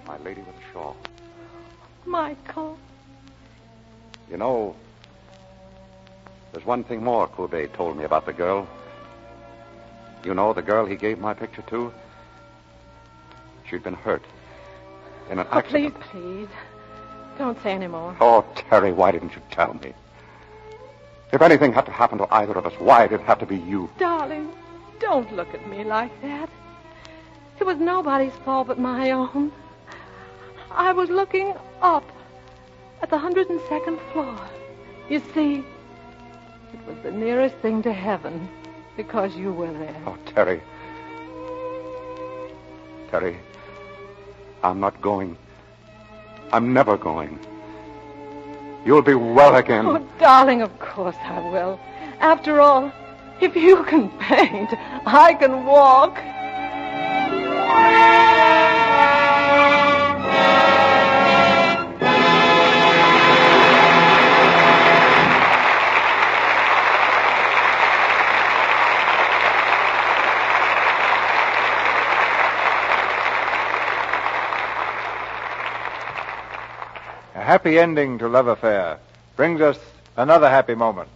My lady with a shawl. Michael. You know, there's one thing more Courbet told me about the girl. You know the girl he gave my picture to? She'd been hurt in an Oh, accident. please, please. Don't say any more. Oh, Terry, why didn't you tell me? If anything had to happen to either of us, why did it have to be you? Darling, don't look at me like that. It was nobody's fault but my own. I was looking up at the 102nd floor. You see, it was the nearest thing to heaven because you were there. Oh, Terry. Terry, I'm not going. I'm never going. You'll be well again. Oh, darling, of course I will. After all, if you can paint, I can walk. Happy ending to Love Affair brings us another happy moment.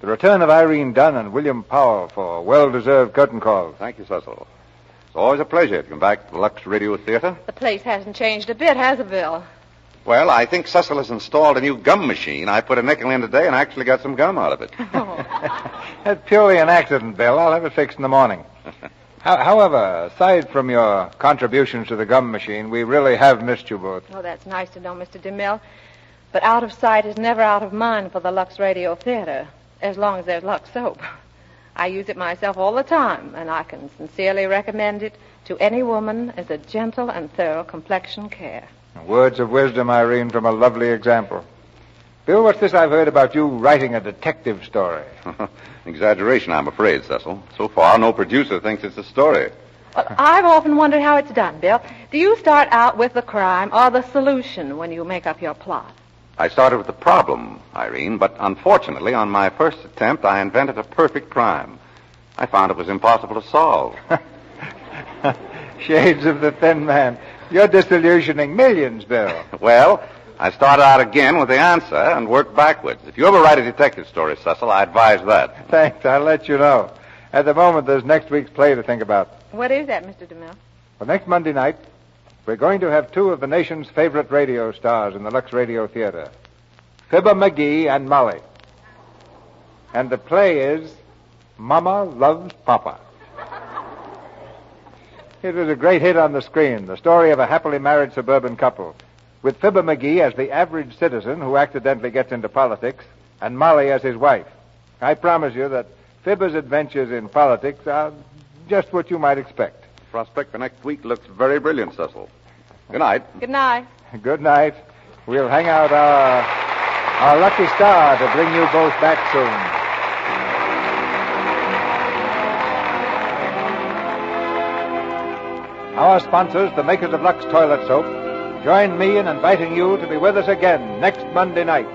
The return of Irene Dunne and William Powell for well-deserved curtain calls. Thank you, Cecil. It's always a pleasure to come back to the Lux Radio Theater. The place hasn't changed a bit, has it, Bill? Well, I think Cecil has installed a new gum machine. I put a nickel in today and actually got some gum out of it. That's purely an accident, Bill. I'll have it fixed in the morning. How, however, aside from your contributions to the gum machine, we really have missed you both. Oh, that's nice to know, Mr. DeMille. But out of sight is never out of mind for the Lux Radio Theater, as long as there's Lux soap. I use it myself all the time, and I can sincerely recommend it to any woman as a gentle and thorough complexion care. Words of wisdom, Irene, from a lovely example. Bill, what's this I've heard about you writing a detective story? Exaggeration, I'm afraid, Cecil. So far, no producer thinks it's a story. Well, I've often wondered how it's done, Bill. Do you start out with the crime or the solution when you make up your plot? I started with the problem, Irene, but unfortunately, on my first attempt, I invented a perfect crime. I found it was impossible to solve. Shades of the thin man. You're disillusioning millions, Bill. well, I started out again with the answer and worked backwards. If you ever write a detective story, Cecil, I advise that. Thanks. I'll let you know. At the moment, there's next week's play to think about. What is that, Mr. DeMille? Well, next Monday night, we're going to have two of the nation's favorite radio stars in the Lux Radio Theater Fibber McGee and Molly. And the play is Mama Loves Papa. It was a great hit on the screen, the story of a happily married suburban couple, with Fibber McGee as the average citizen who accidentally gets into politics, and Molly as his wife. I promise you that Fibber's adventures in politics are just what you might expect. Prospect for next week looks very brilliant, Cecil. Good night. Good night. Good night. We'll hang out our, our lucky star to bring you both back soon. Our sponsors, the makers of Lux Toilet Soap, join me in inviting you to be with us again next Monday night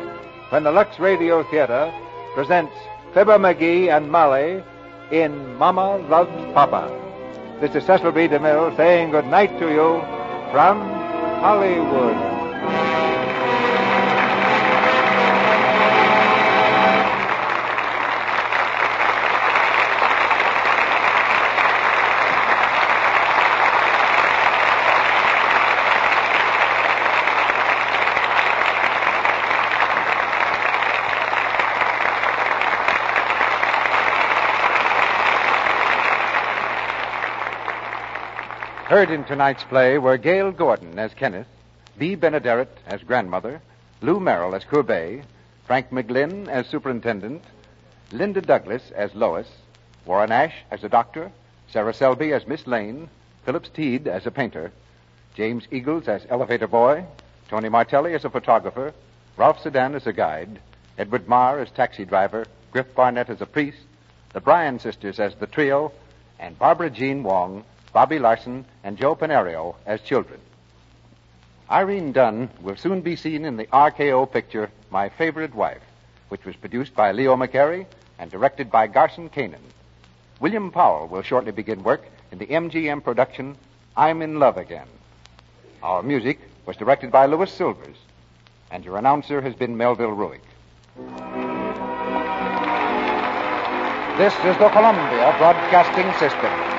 when the Lux Radio Theater presents Fibber McGee and Molly in Mama Loves Papa. This is Cecil B. DeMille saying good night to you from Hollywood. Heard in tonight's play were Gale Gordon as Kenneth, Bea Benaderet as grandmother, Lou Merrill as Courbet, Frank McGlynn as superintendent, Linda Douglas as Lois, Warren Ash as a doctor, Sarah Selby as Miss Lane, Phillips Teed as a painter, James Eagles as elevator boy, Tony Martelli as a photographer, Ralph Sedan as a guide, Edward Marr as taxi driver, Griff Barnett as a priest, the Bryan sisters as the trio, and Barbara Jean Wong, Bobby Larson, and Joe Panerio as children. Irene Dunne will soon be seen in the RKO picture My Favorite Wife, which was produced by Leo McCarey and directed by Garson Kanin. William Powell will shortly begin work in the MGM production I'm in Love Again. Our music was directed by Louis Silvers, and your announcer has been Melville Ruick. This is the Columbia Broadcasting System.